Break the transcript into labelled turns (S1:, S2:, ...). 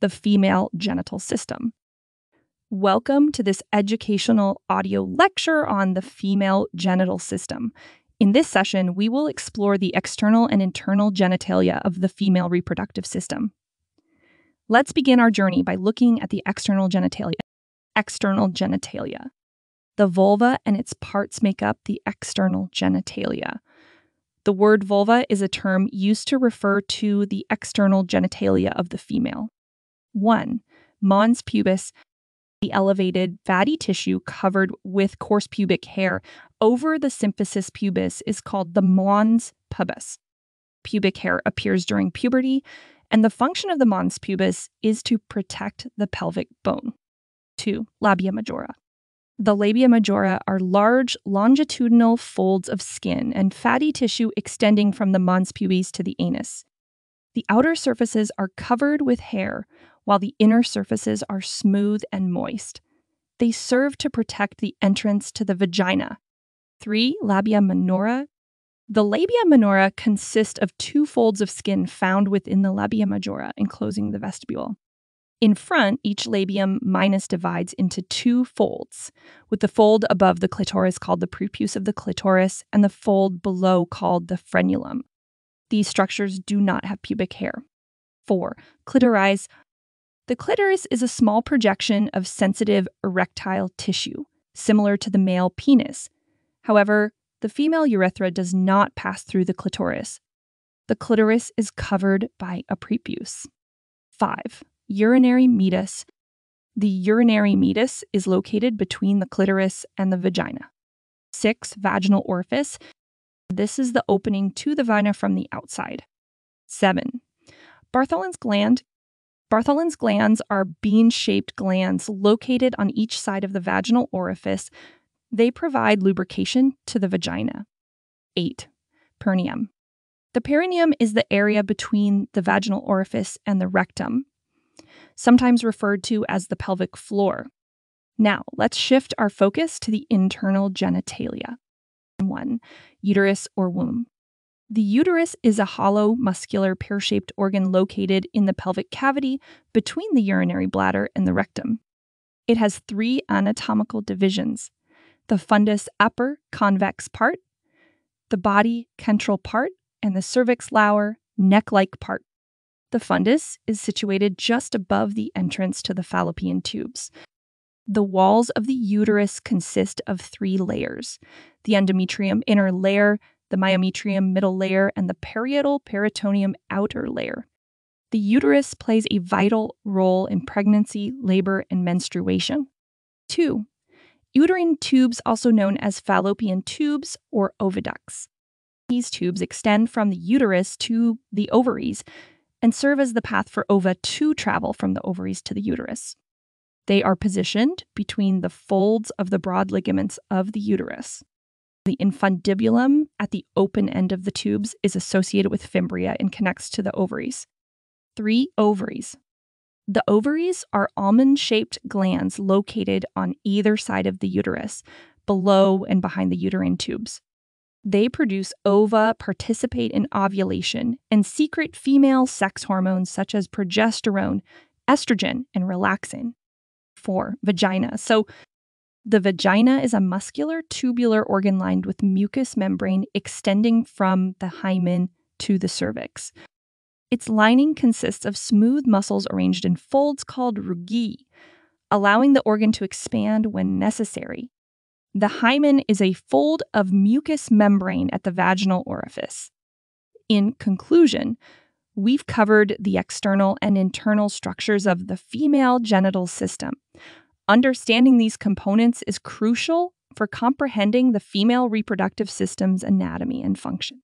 S1: the female genital system. Welcome to this educational audio lecture on the female genital system. In this session, we will explore the external and internal genitalia of the female reproductive system. Let's begin our journey by looking at the external genitalia. External genitalia. The vulva and its parts make up the external genitalia. The word vulva is a term used to refer to the external genitalia of the female. 1. Mons pubis the elevated fatty tissue covered with coarse pubic hair over the symphysis pubis is called the mons pubis. Pubic hair appears during puberty, and the function of the mons pubis is to protect the pelvic bone. 2. Labia majora. The labia majora are large longitudinal folds of skin and fatty tissue extending from the mons pubis to the anus. The outer surfaces are covered with hair, while the inner surfaces are smooth and moist. They serve to protect the entrance to the vagina. 3. Labia minora. The labia minora consist of two folds of skin found within the labia majora, enclosing the vestibule. In front, each labium minus divides into two folds, with the fold above the clitoris called the prepuce of the clitoris and the fold below called the frenulum. These structures do not have pubic hair. 4. Clitoris the clitoris is a small projection of sensitive erectile tissue, similar to the male penis. However, the female urethra does not pass through the clitoris. The clitoris is covered by a prepuce. 5. Urinary meatus. The urinary meatus is located between the clitoris and the vagina. 6. Vaginal orifice. This is the opening to the vagina from the outside. 7. Bartholin's gland Bartholin's glands are bean shaped glands located on each side of the vaginal orifice. They provide lubrication to the vagina. 8. Perineum. The perineum is the area between the vaginal orifice and the rectum, sometimes referred to as the pelvic floor. Now, let's shift our focus to the internal genitalia. 1. Uterus or womb. The uterus is a hollow, muscular, pear shaped organ located in the pelvic cavity between the urinary bladder and the rectum. It has three anatomical divisions the fundus upper convex part, the body central part, and the cervix lower neck like part. The fundus is situated just above the entrance to the fallopian tubes. The walls of the uterus consist of three layers the endometrium inner layer, the myometrium middle layer, and the parietal peritoneum outer layer. The uterus plays a vital role in pregnancy, labor, and menstruation. 2. Uterine tubes, also known as fallopian tubes or oviducts. These tubes extend from the uterus to the ovaries and serve as the path for ova to travel from the ovaries to the uterus. They are positioned between the folds of the broad ligaments of the uterus. The infundibulum at the open end of the tubes is associated with fimbria and connects to the ovaries. Three ovaries. The ovaries are almond shaped glands located on either side of the uterus, below and behind the uterine tubes. They produce ova, participate in ovulation, and secrete female sex hormones such as progesterone, estrogen, and relaxin. 4. Vagina. So, the vagina is a muscular tubular organ lined with mucous membrane extending from the hymen to the cervix. Its lining consists of smooth muscles arranged in folds called rugae, allowing the organ to expand when necessary. The hymen is a fold of mucous membrane at the vaginal orifice. In conclusion, we've covered the external and internal structures of the female genital system. Understanding these components is crucial for comprehending the female reproductive system's anatomy and function.